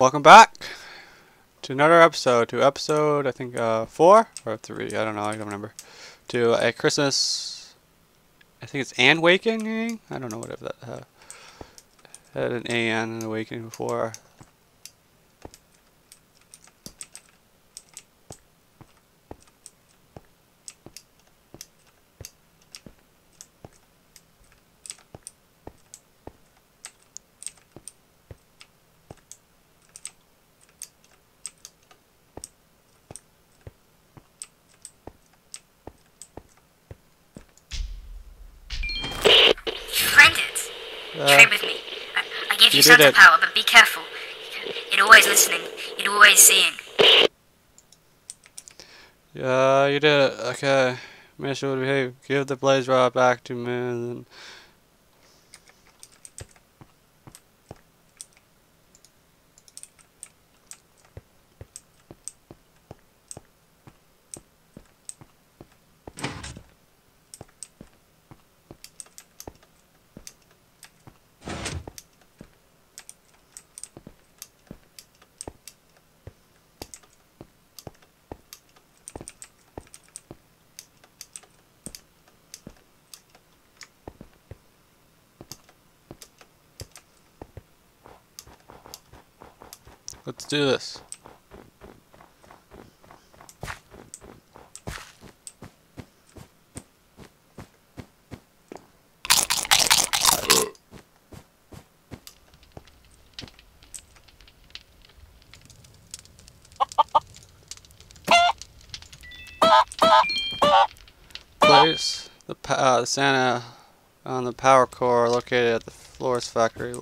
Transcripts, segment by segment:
Welcome back to another episode, to episode, I think, uh, four or three, I don't know, I don't remember. To a Christmas, I think it's An Awakening? I don't know what that uh, had an An and Awakening before. Friend it. Uh, Trade with me. I, I give you, did it. power, but be careful. You're always listening. You're always seeing. Yeah, you did it. Okay. Mission would behave. Give the blaze rod back to me. Let's do this. Place the, uh, the Santa on the power core located at the Flores factory.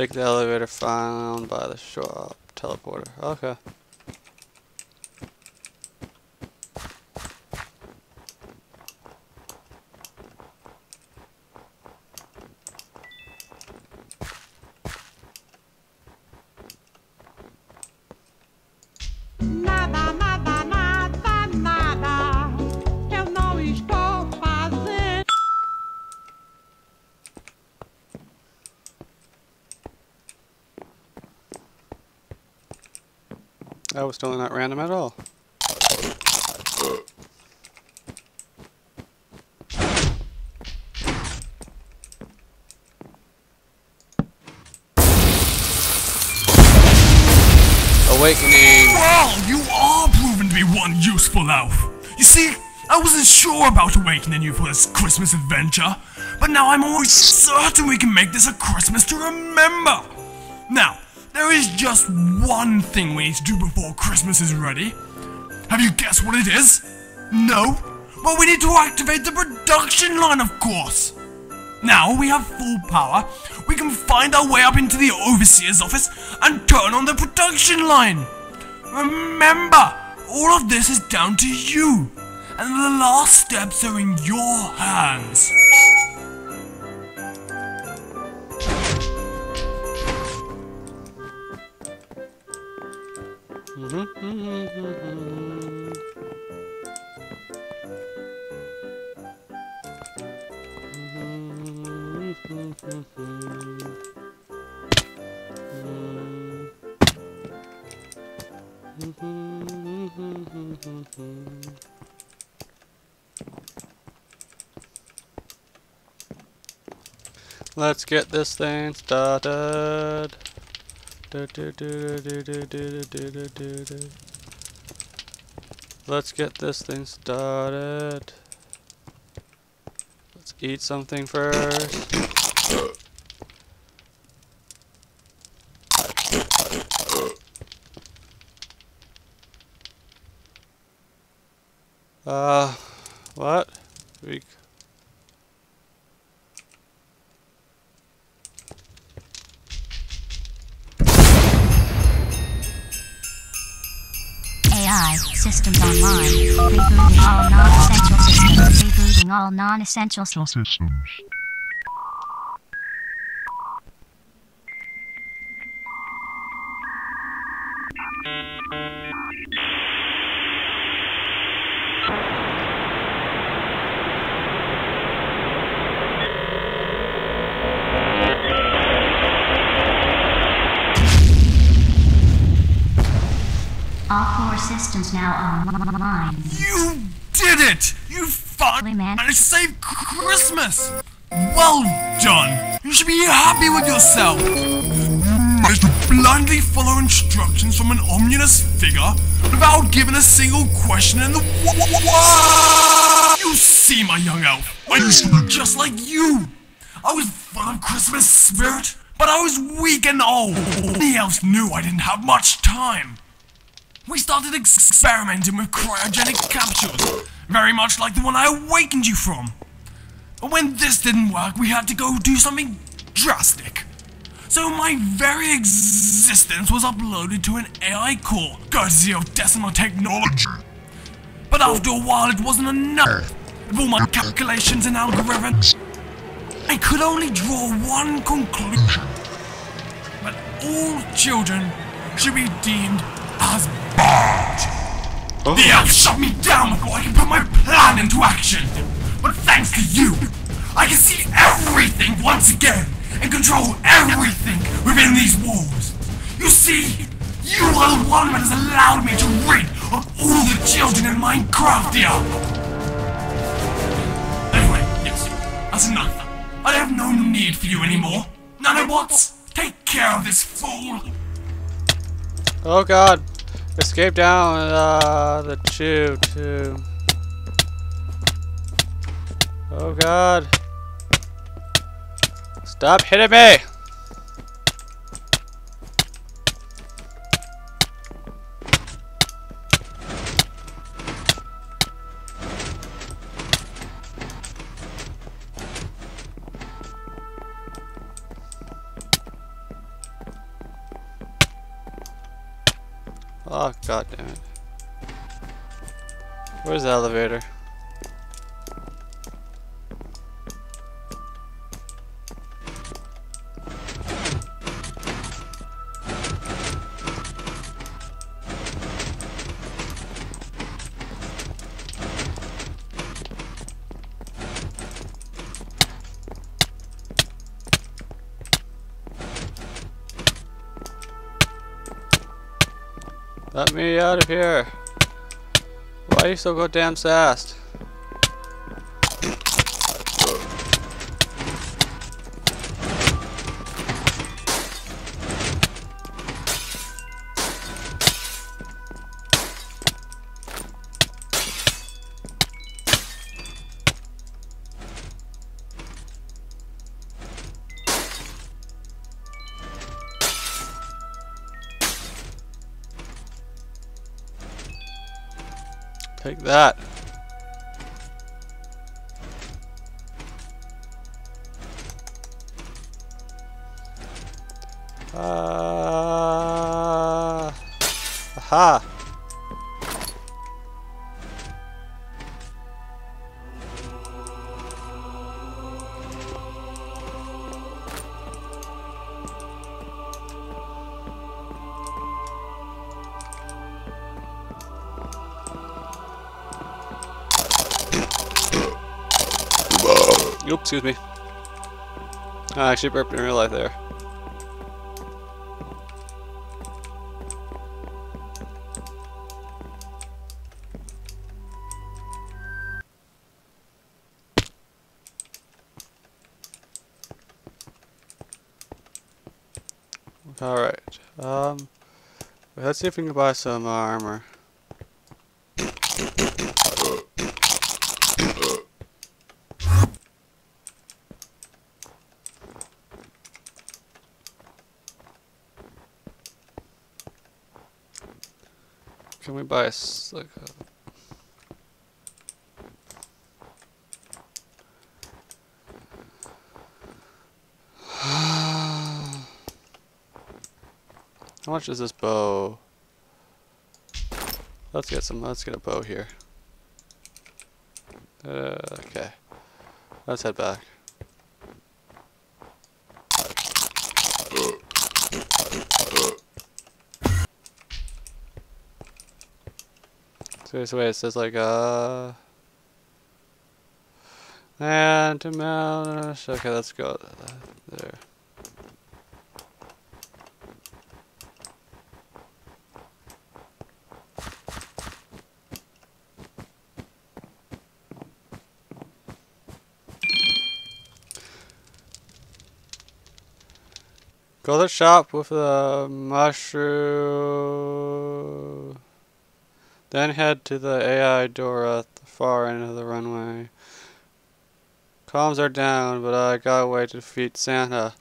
Take the elevator found by the shop teleporter. Okay. That was totally not random at all. Awakening. Well, you are proven to be one useful elf. You see, I wasn't sure about awakening you for this Christmas adventure, but now I'm always certain we can make this a Christmas to remember. Now, there is just one thing we need to do before Christmas is ready. Have you guessed what it is? No? Well, we need to activate the production line, of course. Now we have full power, we can find our way up into the Overseer's office and turn on the production line. Remember, all of this is down to you, and the last steps are in your hands. Let's get this thing started. Let's get this thing started. Let's eat something first. Uh, what? We Systems online. Rebooting all non-essential systems. Rebooting all non-essential systems. Systems now online. You did it! You finally managed to save Christmas! Well done! You should be happy with yourself! Managed to blindly follow instructions from an ominous figure without giving a single question in the world! You see, my young elf, I used to be just like you! I was full of Christmas spirit, but I was weak and old. The elves knew I didn't have much time. We started ex- experimenting with cryogenic capsules, very much like the one I awakened you from. But when this didn't work, we had to go do something drastic. So my very existence was uploaded to an AI core, courtesy of Decimal Technology. But after a while, it wasn't enough. With all my calculations and algorithms, I could only draw one conclusion. That all children should be deemed as bad. The elf shut me down before I can put my plan into action. But thanks to you, I can see everything once again and control everything within these walls. You see, you are the one that has allowed me to rid of all the children in Minecraftia. Anyway, yes, that's enough. I have no need for you anymore. Nanobots, take care of this fool. Oh god. Escape down uh, the tube too. Oh god. Stop hitting me! Oh god damn it. Where's the elevator? Let me out of here. Why are you so goddamn fast? Take that. Excuse me. I actually burped in real life there. Alright. Um, let's see if we can buy some uh, armor. Can we buy like How much is this bow? Let's get some. Let's get a bow here. Uh, okay. Let's head back. There's a way it says like, uh... And to mount... Okay, let's go there. Go to the shop with the mushroom. Then head to the AI door at the far end of the runway. Comms are down, but I got a way to defeat Santa.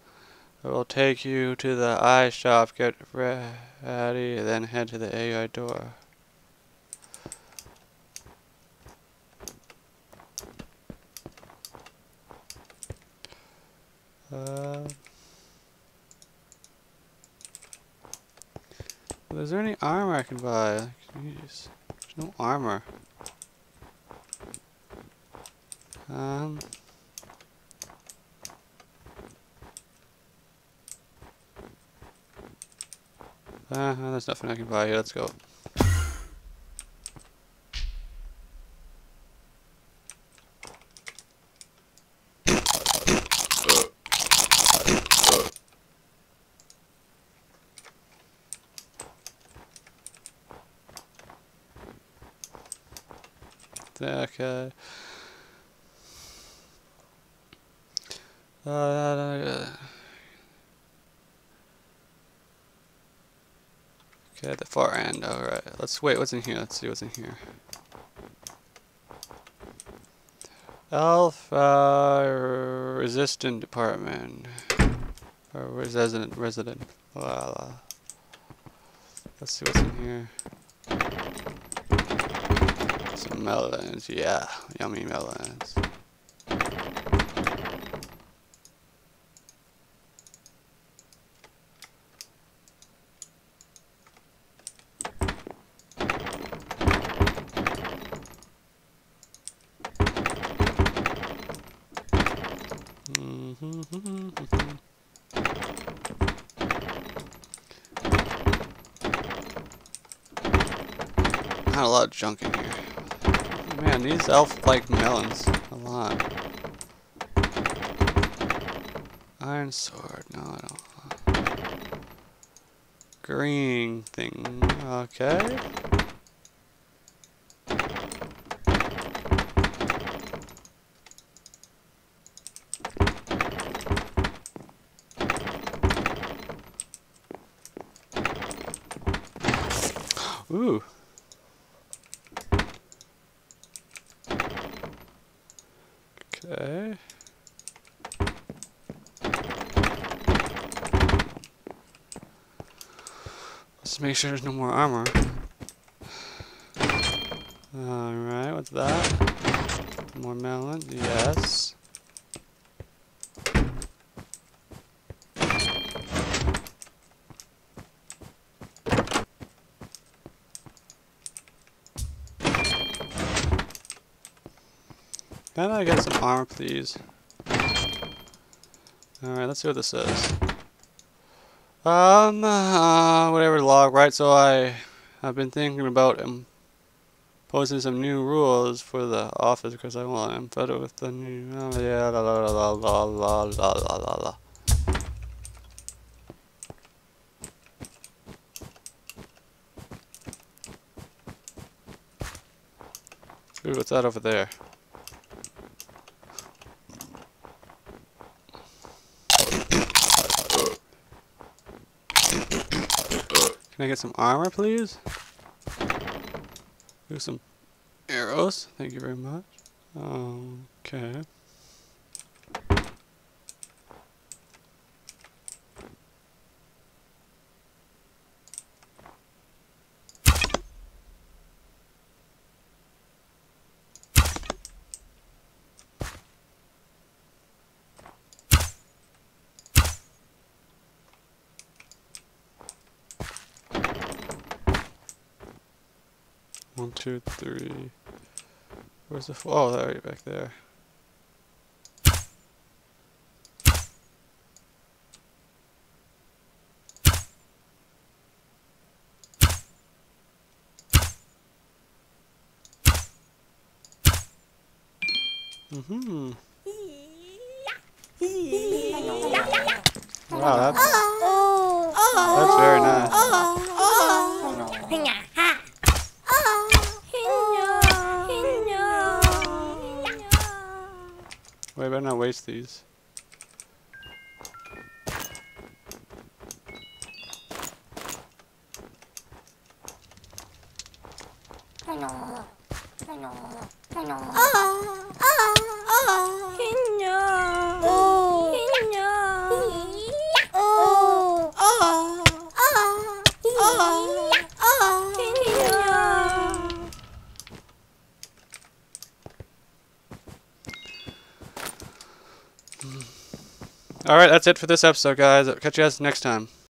I will take you to the eye shop, get ready, then head to the AI door. Uh, is there any armor I can buy? Jeez, there's no armor. Um. Uh, there's nothing I can buy here. Let's go. Okay. Uh, okay, the far end. Alright, let's wait. What's in here? Let's see what's in here. Alpha resistant department. Or resident resident. Blah. Let's see what's in here. Melons, yeah, yummy melons. Not a lot of junk in here. Man, these elf like melons a lot. Iron sword, no I don't. Green thing, okay. Ooh. Let's make sure there's no more armor. Alright, what's that? More melon, yes. Can I get some armor, please? Alright, let's see what this says. Um, uh, whatever log, right? So I have been thinking about imposing some new rules for the office because I want I'm better with the new. Oh, yeah, la la la la la la la la la. Ooh, what's that over there? Can I get some armor, please? Here's some arrows. Thank you very much. Okay. One, two, three. Where's the? F oh, there, right back there. Mm-hmm. Wow, that's that's very nice. Well, I better not waste these. Hello. Hello. Hello. Oh, oh, oh. Hello. Right, that's it for this episode, guys. Catch you guys next time.